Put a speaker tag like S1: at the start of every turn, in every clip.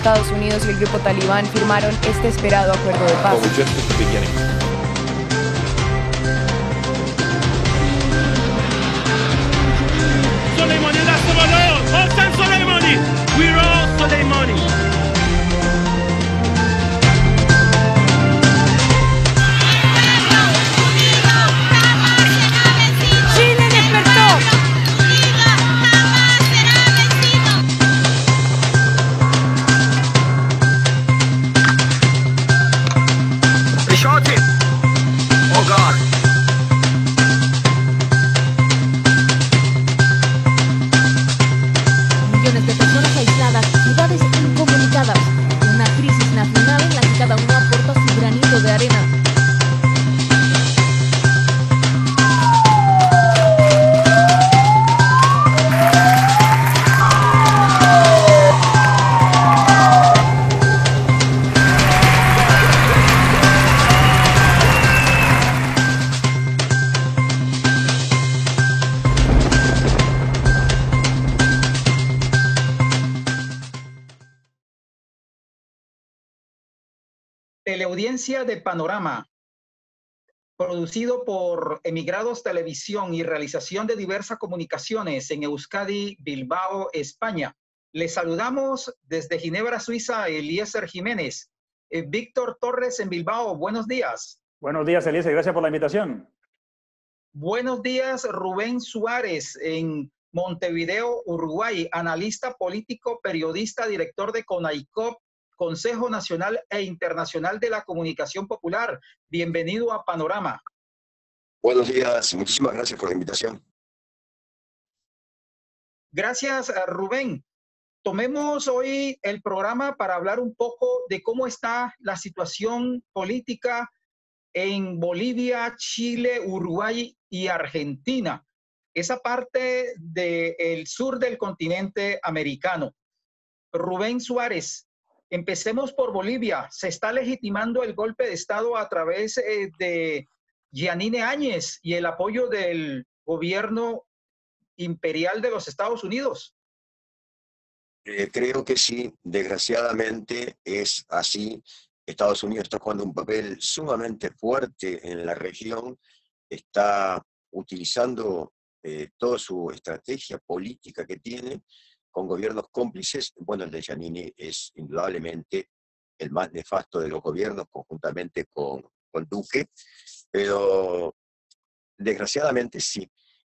S1: Estados Unidos y el grupo talibán firmaron este esperado acuerdo de paz.
S2: Teleaudiencia de Panorama, producido por Emigrados Televisión y realización de diversas comunicaciones en Euskadi, Bilbao, España. Les saludamos desde Ginebra, Suiza, Eliezer Jiménez. Eh, Víctor Torres en Bilbao, buenos días.
S3: Buenos días, Eliezer, gracias por la invitación.
S2: Buenos días, Rubén Suárez en Montevideo, Uruguay, analista político, periodista, director de CONAICOP, Consejo Nacional e Internacional de la Comunicación Popular. Bienvenido a Panorama.
S4: Buenos días, muchísimas gracias por la invitación.
S2: Gracias, eh, Rubén. Tomemos hoy el programa para hablar un poco de cómo está la situación política en Bolivia, Chile, Uruguay y Argentina, esa parte del sur del continente americano. Rubén Suárez, empecemos por Bolivia. Se está legitimando el golpe de Estado a través eh, de Gianine Áñez y el apoyo del gobierno imperial de los Estados Unidos.
S4: Eh, creo que sí, desgraciadamente es así. Estados Unidos está jugando un papel sumamente fuerte en la región, está utilizando eh, toda su estrategia política que tiene con gobiernos cómplices. Bueno, el de Giannini es indudablemente el más nefasto de los gobiernos, conjuntamente con, con Duque, pero desgraciadamente sí,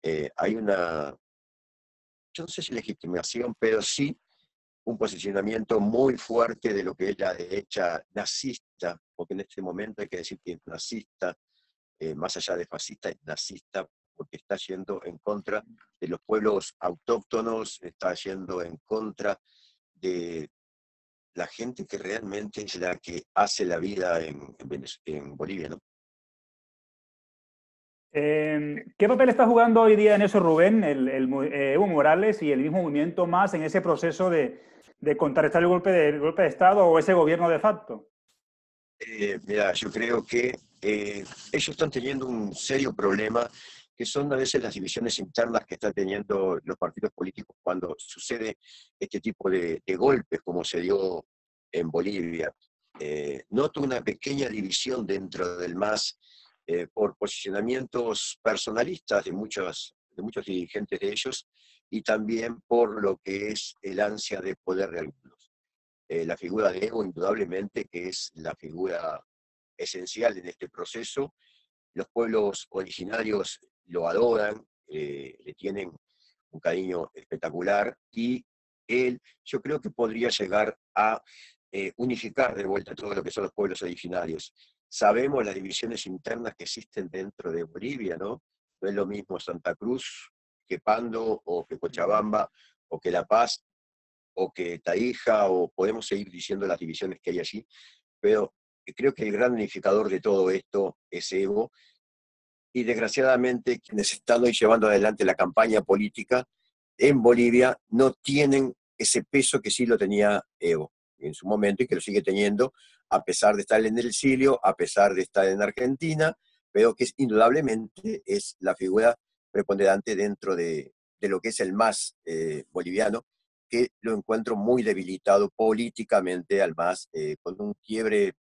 S4: eh, hay una, yo no sé si legitimación, pero sí un posicionamiento muy fuerte de lo que es la derecha nazista, porque en este momento hay que decir que es nazista, eh, más allá de fascista, es nazista, porque está yendo en contra de los pueblos autóctonos, está yendo en contra de la gente que realmente es la que hace la vida en, en en Bolivia, ¿no?
S3: Eh, ¿Qué papel está jugando hoy día en eso Rubén, el, el eh, Evo Morales y el mismo movimiento más en ese proceso de, de contrarrestar el golpe de, el golpe de Estado o ese gobierno de facto?
S4: Eh, mira, yo creo que eh, ellos están teniendo un serio problema, que son a veces las divisiones internas que están teniendo los partidos políticos cuando sucede este tipo de, de golpes, como se dio en Bolivia. Eh, noto una pequeña división dentro del MAS eh, por posicionamientos personalistas de muchos, de muchos dirigentes de ellos y también por lo que es el ansia de poder de algunos eh, la figura de Evo, indudablemente, que es la figura esencial en este proceso. Los pueblos originarios lo adoran, eh, le tienen un cariño espectacular y él, yo creo que podría llegar a eh, unificar de vuelta todo lo que son los pueblos originarios. Sabemos las divisiones internas que existen dentro de Bolivia, ¿no? No es lo mismo Santa Cruz que Pando o que Cochabamba o que La Paz o que Tarija, o podemos seguir diciendo las divisiones que hay allí, pero creo que el gran unificador de todo esto es Evo, y desgraciadamente quienes están hoy llevando adelante la campaña política en Bolivia no tienen ese peso que sí lo tenía Evo. en su momento y que lo sigue teniendo a pesar de estar en el exilio, a pesar de estar en Argentina, pero que es, indudablemente es la figura preponderante dentro de, de lo que es el más eh, boliviano, que lo encuentro muy debilitado políticamente, al más eh, con un quiebre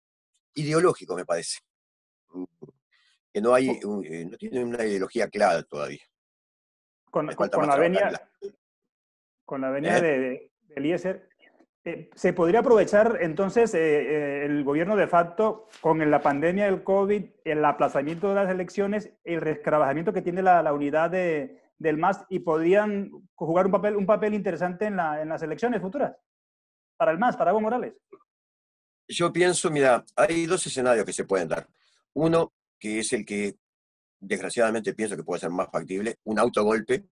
S4: ideológico, me parece. Que no, hay, eh, no tiene una ideología clara todavía.
S3: Con, con, con la venia, con la venia de, de, Eliezer, eh, ¿Se podría aprovechar entonces eh, eh, el gobierno de facto con la pandemia del COVID, el aplazamiento de las elecciones, el rescabajamiento que tiene la, la unidad de, del MAS y podrían jugar un papel, un papel interesante en, la, en las elecciones futuras? Para el MAS, para Evo Morales.
S4: Yo pienso, mira, hay dos escenarios que se pueden dar. Uno, que es el que desgraciadamente pienso que puede ser más factible, un autogolpe,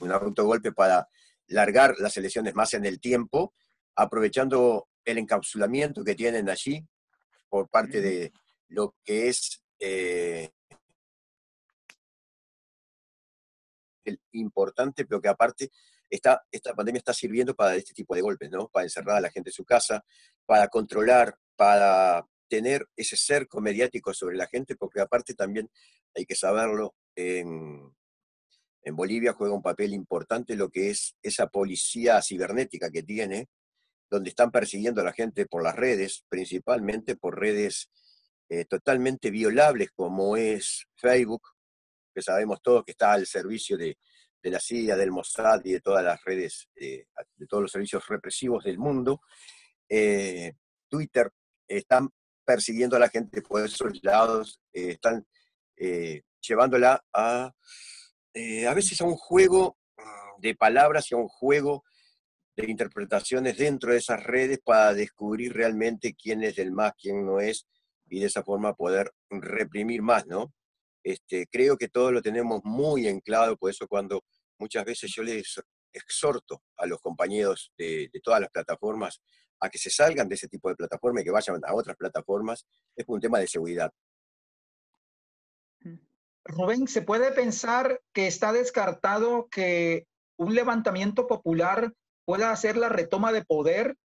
S4: un autogolpe para largar las elecciones más en el tiempo aprovechando el encapsulamiento que tienen allí por parte de lo que es eh, el importante, pero que aparte está, esta pandemia está sirviendo para este tipo de golpes, ¿no? Para encerrar a la gente en su casa, para controlar, para tener ese cerco mediático sobre la gente, porque aparte también hay que saberlo, en, en Bolivia juega un papel importante lo que es esa policía cibernética que tiene, donde están persiguiendo a la gente por las redes, principalmente por redes eh, totalmente violables como es Facebook, que sabemos todos que está al servicio de, de la CIA, del Mossad y de todas las redes, eh, de todos los servicios represivos del mundo. Eh, Twitter están persiguiendo a la gente por esos lados, eh, están eh, llevándola a, eh, a veces a un juego mm, de palabras y a un juego de interpretaciones dentro de esas redes para descubrir realmente quién es el más, quién no es, y de esa forma poder reprimir más, ¿no? Este, creo que todos lo tenemos muy en por eso cuando muchas veces yo les exhorto a los compañeros de todas las plataformas a que se salgan de ese tipo de plataformas y que vayan a otras plataformas, es por un tema de seguridad.
S2: Rubén, ¿se puede pensar que está descartado que un levantamiento popular pueda hacer la retoma de poder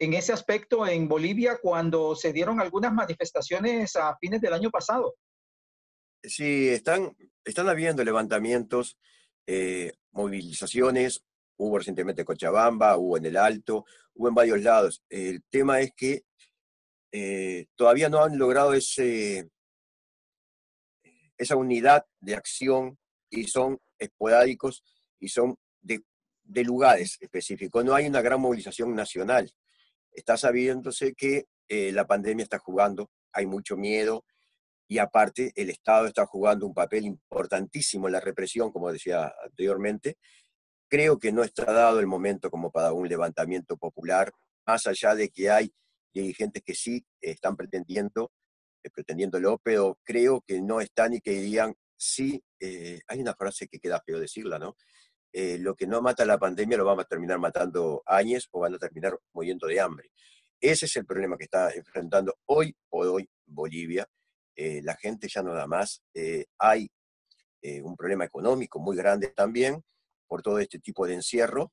S2: en ese aspecto en Bolivia cuando se dieron algunas manifestaciones a fines del año pasado.
S4: Sí, están, están habiendo levantamientos, eh, movilizaciones, hubo recientemente en Cochabamba, hubo en el Alto, hubo en varios lados. El tema es que eh, todavía no han logrado ese, esa unidad de acción y son esporádicos y son de lugares específicos, no hay una gran movilización nacional. Está sabiéndose que eh, la pandemia está jugando, hay mucho miedo y aparte el Estado está jugando un papel importantísimo en la represión, como decía anteriormente. Creo que no está dado el momento como para un levantamiento popular, más allá de que hay dirigentes que sí están pretendiendo, eh, pretendiéndolo, pero creo que no están y que dirían, sí, eh, hay una frase que queda feo decirla, ¿no? eh, lo que no mata la pandemia lo va a terminar matando años o van a terminar muriendo de hambre. Ese es el problema que está enfrentando hoy por hoy Bolivia. Eh, la gente ya no da más. Eh, hay un problema económico muy grande también por todo este tipo de encierro.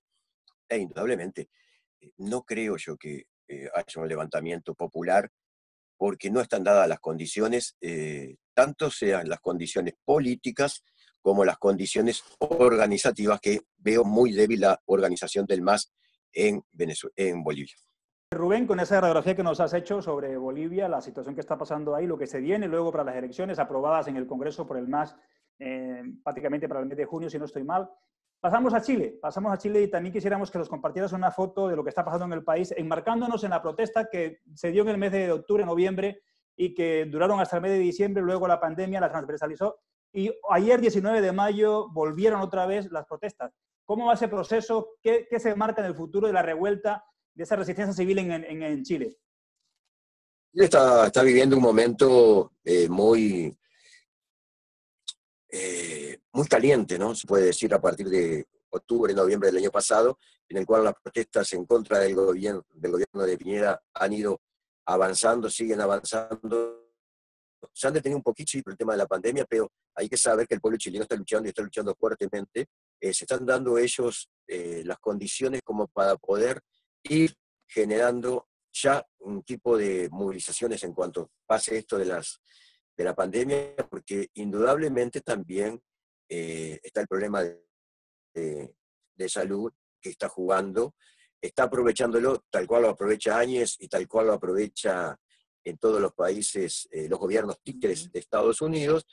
S4: E indudablemente, eh, no creo yo que eh, haya un levantamiento popular porque no están dadas las condiciones, tanto sean las condiciones políticas como las condiciones organizativas que veo muy débil la organización del MAS en, Venezuela, en Bolivia.
S3: Rubén, con esa radiografía que nos has hecho sobre Bolivia, la situación que está pasando ahí, lo que se viene luego para las elecciones aprobadas en el Congreso por el MAS eh, prácticamente para el mes de junio, si no estoy mal. Pasamos a Chile, pasamos a Chile y también quisiéramos que nos compartieras una foto de lo que está pasando en el país, enmarcándonos en la protesta que se dio en el mes de octubre, noviembre y que duraron hasta el mes de diciembre, luego la pandemia la transversalizó y ayer, 19 de mayo, volvieron otra vez las protestas. ¿Cómo va ese proceso? ¿Qué, se marca en el futuro de la revuelta, de esa resistencia civil en, Chile?
S4: Chile está, está, viviendo un momento eh, muy, eh, muy caliente, ¿no? Se puede decir a partir de octubre, noviembre del año pasado, en el cual las protestas en contra del gobierno, del gobierno de Piñera han ido avanzando, siguen avanzando se han detenido un poquito por el tema de la pandemia, pero hay que saber que el pueblo chileno está luchando y está luchando fuertemente. Eh, se están dando ellos eh, las condiciones como para poder ir generando ya un tipo de movilizaciones en cuanto pase esto de, las, de la pandemia, porque indudablemente también eh, está el problema de, de, salud que está jugando, está aprovechándolo tal cual lo aprovecha Áñez y tal cual lo aprovecha en todos los países, eh, los gobiernos títeres de Estados Unidos,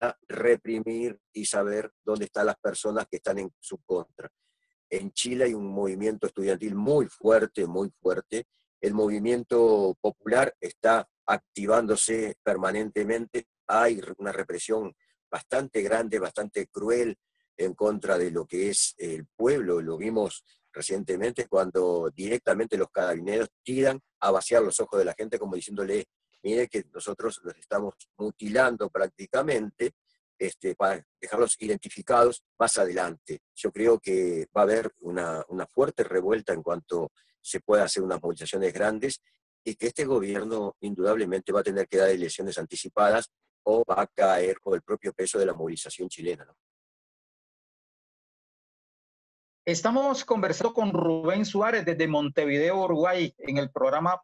S4: a reprimir y saber dónde están las personas que están en su contra. En Chile hay un movimiento estudiantil muy fuerte, muy fuerte. El movimiento popular está activándose permanentemente. Hay una represión bastante grande, bastante cruel en contra de lo que es el pueblo. Lo vimos recientemente cuando directamente los carabineros tiran a vaciar los ojos de la gente como diciéndole, mire que nosotros los estamos mutilando prácticamente este, para dejarlos identificados más adelante. Yo creo que va a haber una, una fuerte revuelta en cuanto se pueda hacer unas movilizaciones grandes y que este gobierno indudablemente va a tener que dar elecciones anticipadas o va a caer con el propio peso de la movilización chilena.
S2: Estamos conversando con Rubén Suárez desde Montevideo, Uruguay, en el programa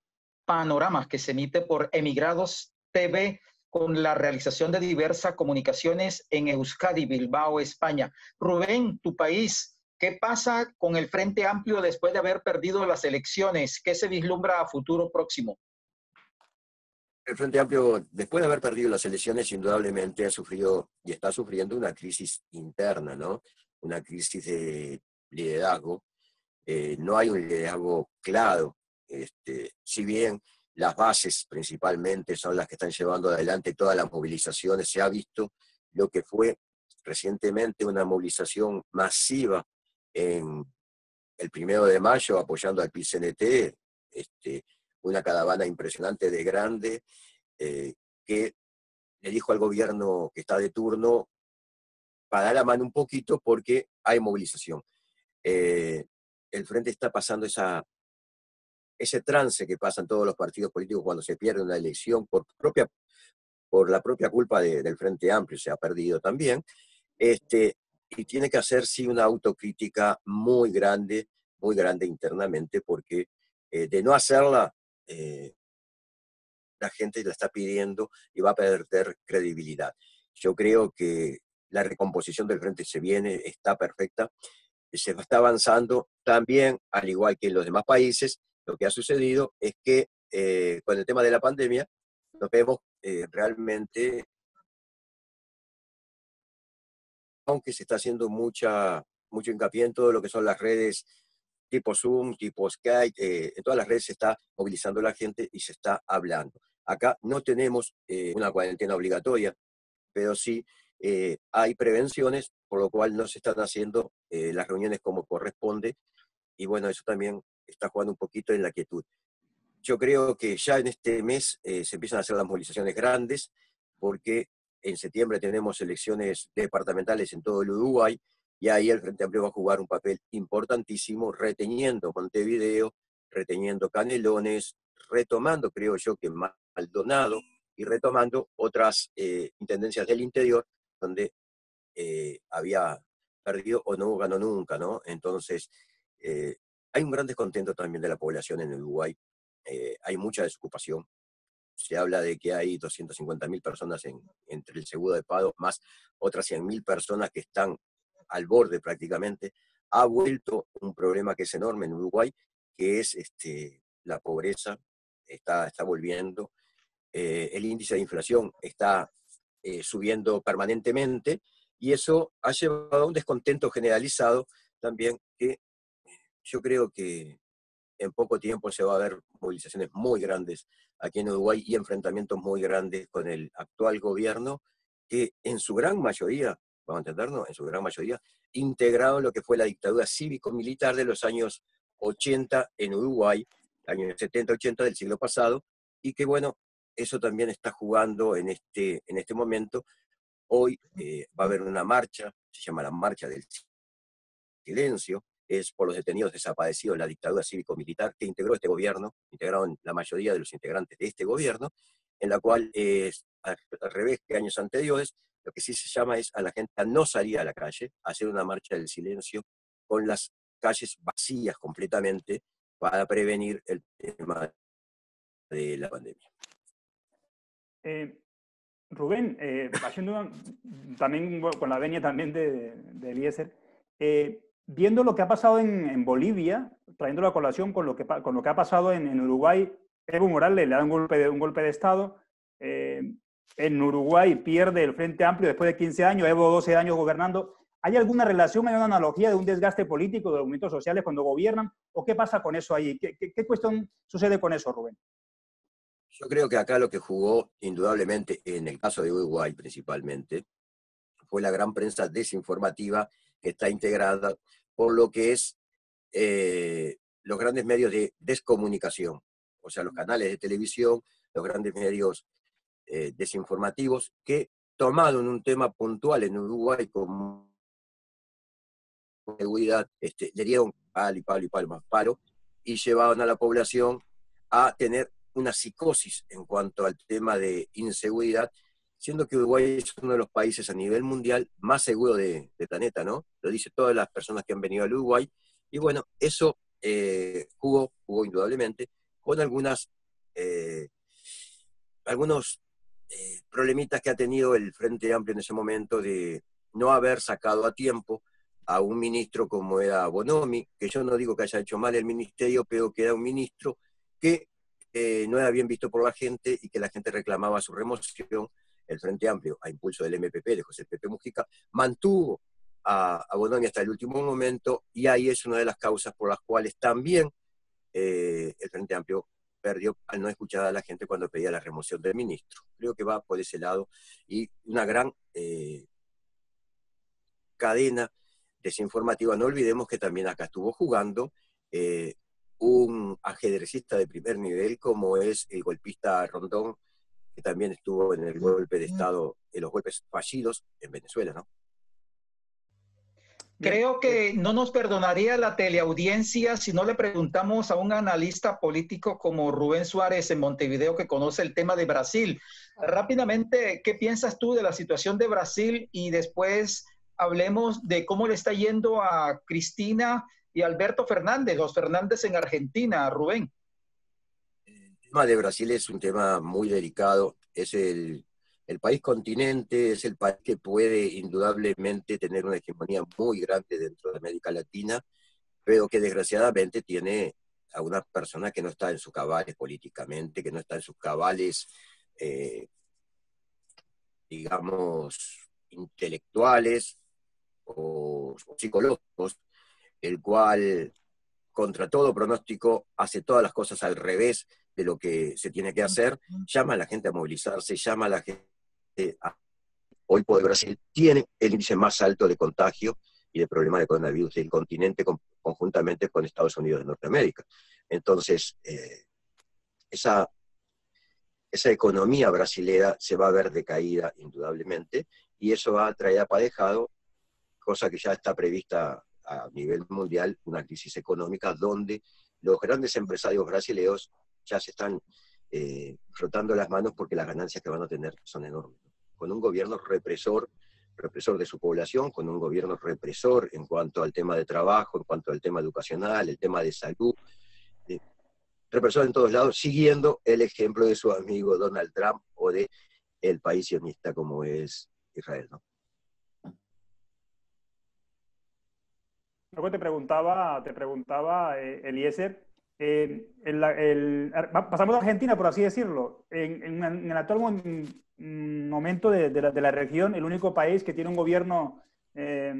S2: Panoramas que se emite por Emigrados TV con la realización de diversas comunicaciones en Euskadi, Bilbao, España. Rubén, tu país, ¿qué pasa con el Frente Amplio después de haber perdido las elecciones? ¿Qué se vislumbra a futuro próximo?
S4: El Frente Amplio, después de haber perdido las elecciones, indudablemente ha sufrido y está sufriendo una crisis interna, ¿no? Una crisis de liderazgo. Eh, no hay un liderazgo claro. Este, si bien las bases principalmente son las que están llevando adelante todas las movilizaciones, se ha visto lo que fue recientemente una movilización masiva en el primero de mayo apoyando al PCNT, este, una caravana impresionante de grande, eh, que le dijo al gobierno que está de turno para la mano un poquito porque hay movilización. Eh, el frente está pasando esa, ese trance que pasan todos los partidos políticos cuando se pierde una elección por, propia, por la propia culpa del Frente Amplio, se ha perdido también, este, y tiene que hacer sí una autocrítica muy grande, muy grande internamente, porque eh, de no hacerla, eh, la gente la está pidiendo y va a perder credibilidad. Yo creo que la recomposición del frente se viene, está perfecta, se está avanzando también, al igual que en los demás países, lo que ha sucedido es que eh, con el tema de la pandemia nos vemos eh, realmente, aunque se está haciendo mucha, mucho hincapié en todo lo que son las redes tipo Zoom, tipo Skype, eh, en todas las redes se está movilizando la gente y se está hablando. Acá no tenemos una cuarentena obligatoria, pero sí eh, hay prevenciones, por lo cual no se están haciendo eh, las reuniones como corresponde, y bueno, eso también está jugando un poquito en la quietud. Yo creo que ya en este mes eh, se empiezan a hacer las movilizaciones grandes, porque en septiembre tenemos elecciones departamentales en todo el Uruguay, y ahí el Frente Amplio va a jugar un papel importantísimo, reteniendo Montevideo, reteniendo Canelones, retomando, creo yo, que Maldonado, y retomando otras intendencias del interior donde eh, había perdido o no ganó nunca, ¿no? Entonces, eh, hay un gran descontento también de la población en Uruguay, eh, hay mucha desocupación, se habla de que hay 250.000 personas en, entre el seguro de pago, más otras 100.000 personas que están al borde prácticamente, ha vuelto un problema que es enorme en Uruguay, que es este, la pobreza, está, está volviendo, el índice de inflación está eh, subiendo permanentemente y eso ha llevado a un descontento generalizado también que yo creo que en poco tiempo se va a ver movilizaciones muy grandes aquí en Uruguay y enfrentamientos muy grandes con el actual gobierno que en su gran mayoría, vamos a entendernos, en su gran mayoría, integrado lo que fue la dictadura cívico-militar de los años 80 en Uruguay, años 70-80 del siglo pasado, y que bueno, eso también está jugando en este, en este momento. Hoy eh, va a haber una marcha, se llama la Marcha del Silencio, es por los detenidos desaparecidos de la dictadura cívico-militar que integró este gobierno, integraron la mayoría de los integrantes de este gobierno, en la cual es al revés que años anteriores, lo que sí se llama es a la gente a no salir a la calle, a hacer una marcha del silencio con las calles vacías completamente, para prevenir el tema de la pandemia.
S3: Eh, Rubén, eh, también con la venia también de, de Eliezer, eh, viendo lo que ha pasado en, Bolivia, trayendo la colación con lo que, con lo que ha pasado en, Uruguay, Evo Morales le da un golpe de, un golpe de Estado. En Uruguay pierde el Frente Amplio después de 15 años, Evo 12 años gobernando. ¿Hay alguna relación, hay una analogía de un desgaste político de los movimientos sociales cuando gobiernan? ¿O qué pasa con eso ahí? qué cuestión sucede con eso, Rubén?
S4: Yo creo que acá lo que jugó indudablemente, en el caso de Uruguay principalmente, fue la gran prensa desinformativa que está integrada por lo que es eh, los grandes medios de descomunicación, o sea, los canales de televisión, los grandes medios eh, desinformativos, que tomaron un tema puntual en Uruguay como seguridad, este, le dieron palo y palo y palo más palo, y llevaron a la población a tener una psicosis en cuanto al tema de inseguridad, siendo que Uruguay es uno de los países a nivel mundial más seguro de, planeta, ¿no? Lo dice todas las personas que han venido al Uruguay. Y bueno, eso eh, jugó, jugó indudablemente, con algunas, eh, algunos eh, problemitas que ha tenido el Frente Amplio en ese momento de no haber sacado a tiempo a un ministro como era Bonomi, que yo no digo que haya hecho mal el ministerio, pero que era un ministro que no era bien visto por la gente y que la gente reclamaba su remoción, el Frente Amplio, a impulso del MPP, de José Pepe Mujica, mantuvo a, a hasta el último momento y ahí es una de las causas por las cuales también eh, el Frente Amplio perdió al no escuchar a la gente cuando pedía la remoción del ministro. Creo que va por ese lado y una gran eh, cadena desinformativa. No olvidemos que también acá estuvo jugando eh, un ajedrecista de primer nivel como es el golpista Rondón, que también estuvo en el golpe de Estado, en los golpes fallidos en Venezuela, ¿no?
S2: Creo que no nos perdonaría la teleaudiencia si no le preguntamos a un analista político como Rubén Suárez en Montevideo que conoce el tema de Brasil. Rápidamente, ¿qué piensas tú de la situación de Brasil? Y después hablemos de cómo le está yendo a Cristina y Alberto Fernández, los Fernández en Argentina, Rubén.
S4: El tema de Brasil es un tema muy delicado, es el, país continente, es el país que puede indudablemente tener una hegemonía muy grande dentro de América Latina, pero que desgraciadamente tiene a una persona que no está en sus cabales políticamente, que no está en sus cabales, eh, digamos, intelectuales o psicológicos, el cual, contra todo pronóstico, hace todas las cosas al revés de lo que se tiene que hacer, llama a la gente a movilizarse, llama a la gente a... Hoy por Brasil tiene el índice más alto de contagio y de problemas de coronavirus del continente conjuntamente con Estados Unidos de Norteamérica. Entonces, eh, esa, esa economía brasilera se va a ver decaída indudablemente y eso va a traer aparejado, cosa que ya está prevista a nivel mundial una crisis económica donde los grandes empresarios brasileños ya se están eh, frotando las manos porque las ganancias que van a tener son enormes. Con un gobierno represor, represor de su población, con un gobierno represor en cuanto al tema de trabajo, en cuanto al tema educacional, el tema de salud, represor en todos lados, siguiendo el ejemplo de su amigo Donald Trump o de el país sionista como es Israel.
S3: Luego te preguntaba, te preguntaba eh, Eliezer, eh, pasamos a Argentina, por así decirlo. En, el actual momento de, la, región, el único país que tiene un gobierno eh,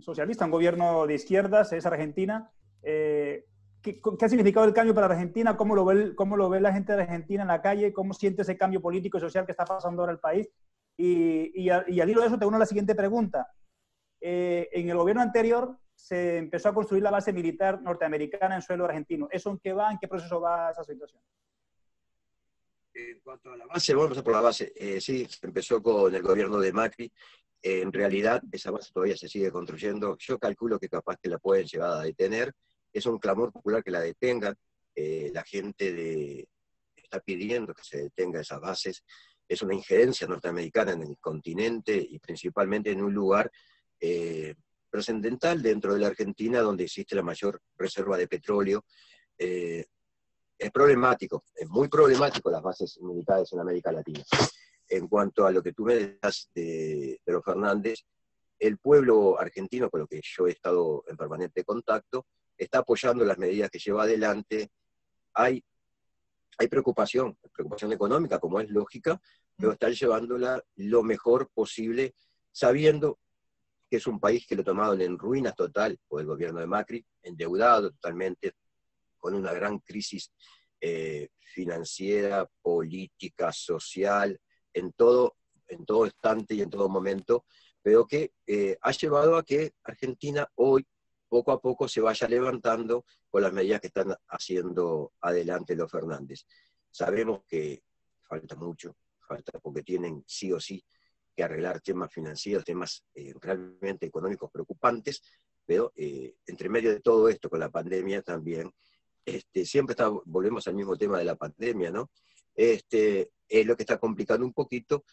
S3: socialista, un gobierno de izquierdas, es Argentina. ¿qué, ha significado el cambio para Argentina? ¿Cómo lo, ve, ¿Cómo lo ve la gente de Argentina en la calle? ¿Cómo siente ese cambio político y social que está pasando ahora el país? Y, y, al hilo de eso, te uno la siguiente pregunta. en el gobierno anterior se empezó a construir la base militar norteamericana en suelo argentino. ¿Eso en qué va? ¿En qué proceso va esa situación?
S4: En cuanto a la base, vamos a por la base. Eh, sí, empezó con el gobierno de Macri. en realidad, esa base todavía se sigue construyendo. Yo calculo que capaz que la pueden llegar a detener. Es un clamor popular que la detengan. Eh, la gente está pidiendo que se detenga esas bases. Es una injerencia norteamericana en el continente y principalmente en un lugar eh, trascendental dentro de la Argentina, donde existe la mayor reserva de petróleo, eh, es problemático, es muy problemático las bases militares en América Latina. En cuanto a lo que tú me das de Pedro Fernández, el pueblo argentino, con lo que yo he estado en permanente contacto, está apoyando las medidas que lleva adelante. Hay, hay preocupación, preocupación económica, como es lógica, pero están llevándola lo mejor posible, sabiendo que es un país que lo tomaron en ruinas total por el gobierno de Macri, endeudado totalmente, con una gran crisis eh, financiera, política, social, en todo, en todo instante y en todo momento, pero que eh, ha llevado a que Argentina hoy poco a poco se vaya levantando con las medidas que están haciendo adelante los Fernández. Sabemos que falta mucho, falta porque tienen sí o sí que arreglar temas financieros, temas eh, realmente económicos preocupantes, pero entre medio de todo esto, con la pandemia también, este, siempre está, volvemos al mismo tema de la pandemia, ¿no? Este, es lo que está complicando un poquito,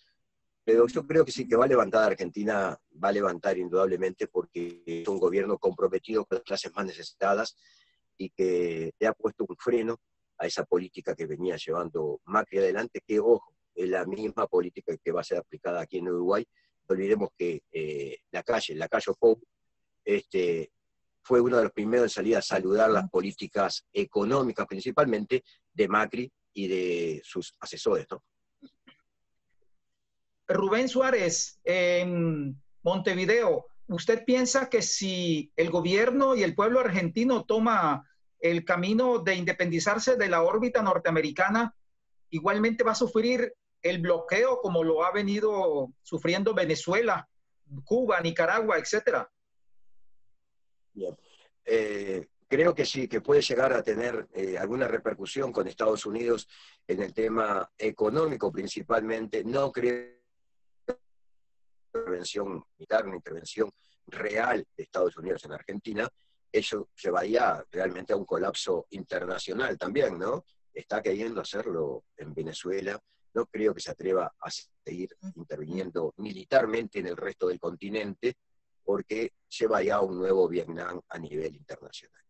S4: pero yo creo que sí que va a levantar Argentina, va a levantar indudablemente porque es un gobierno comprometido con las clases más necesitadas y que le ha puesto un freno a esa política que venía llevando Macri adelante, que ojo, es la misma política que va a ser aplicada aquí en Uruguay. No olvidemos que eh, la calle, la calle Pou, este, fue uno de los primeros en salir a saludar las políticas económicas, principalmente de Macri y de sus asesores.
S2: Rubén Suárez, en Montevideo, ¿usted piensa que si el gobierno y el pueblo argentino toma el camino de independizarse de la órbita norteamericana, igualmente va a sufrir el bloqueo como lo ha venido sufriendo Venezuela, Cuba, Nicaragua, etcétera?
S4: Eh, creo que sí, que puede llegar a tener eh, alguna repercusión con Estados Unidos en el tema económico principalmente. No creo una intervención militar, una intervención real de Estados Unidos en Argentina, eso llevaría realmente a un colapso internacional también, ¿no? Está queriendo hacerlo en Venezuela, no creo que se atreva a seguir interviniendo militarmente en el resto del continente, porque lleva ya un nuevo Vietnam a nivel internacional.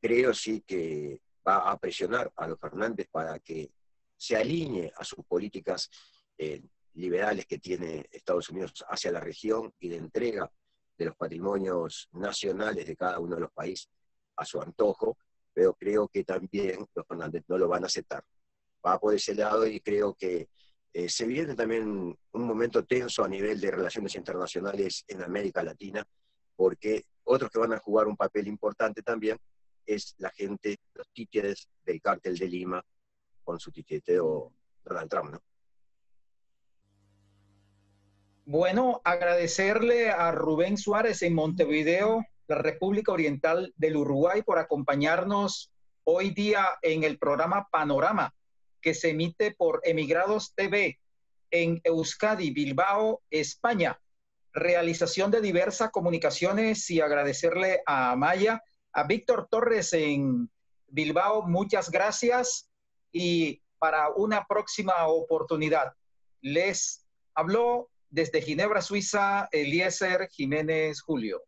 S4: Creo sí que va a presionar a los Fernández para que se alinee a sus políticas eh, liberales que tiene Estados Unidos hacia la región y de entrega de los patrimonios nacionales de cada uno de los países a su antojo, pero creo que también los Fernández no lo van a aceptar. Va por ese lado y creo que eh, se viene también un momento tenso a nivel de relaciones internacionales en América Latina, porque otros que van a jugar un papel importante también es la gente, los títeres del cártel de Lima, con su titeteo Donald Trump, ¿no?
S2: Bueno, agradecerle a Rubén Suárez en Montevideo, la República Oriental del Uruguay, por acompañarnos hoy día en el programa Panorama que se emite por Emigrados TV en Euskadi, Bilbao, España. Realización de diversas comunicaciones y agradecerle a Maya, a Víctor Torres en Bilbao, muchas gracias y para una próxima oportunidad. Les habló desde Ginebra, Suiza, Eliezer Jiménez Julio.